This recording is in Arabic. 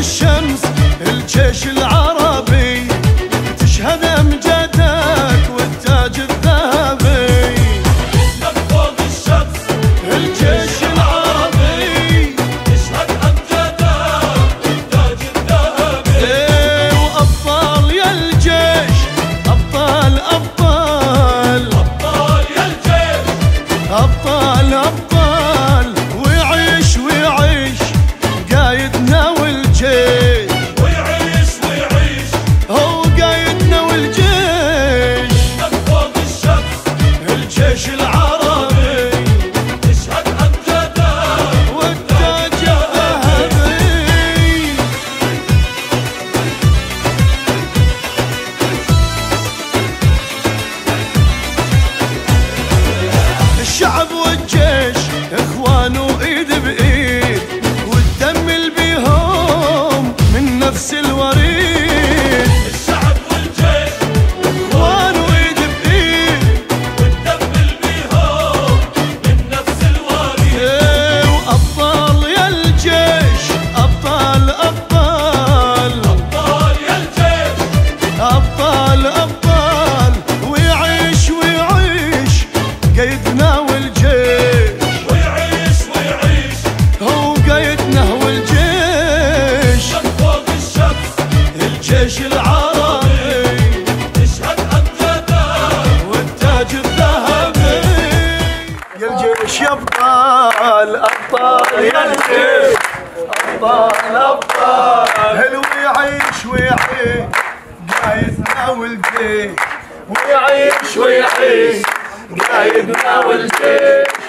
الشمس الجيش العربي. تشهد امجادك والتاج الذهبي. اسمك فوق الشمس الجيش العربي. يشهد امجادك والتاج الذهبي. إيه وأبطال يا الجيش أبطال أبطال. أبطال يا الجيش. أبطال أبطال. والجيش. ويعيش ويعيش. هو قيدنا والجيش. اسمك فوق الشمس الجيش العربي. يشهد امجادك والتاج الذهبي. يا الجيش يا الجيش. أبطال أبطال. حلو يعيش ويعيش. قايدنا والجيش. ويعيش ويعيش. قايدنا والجيش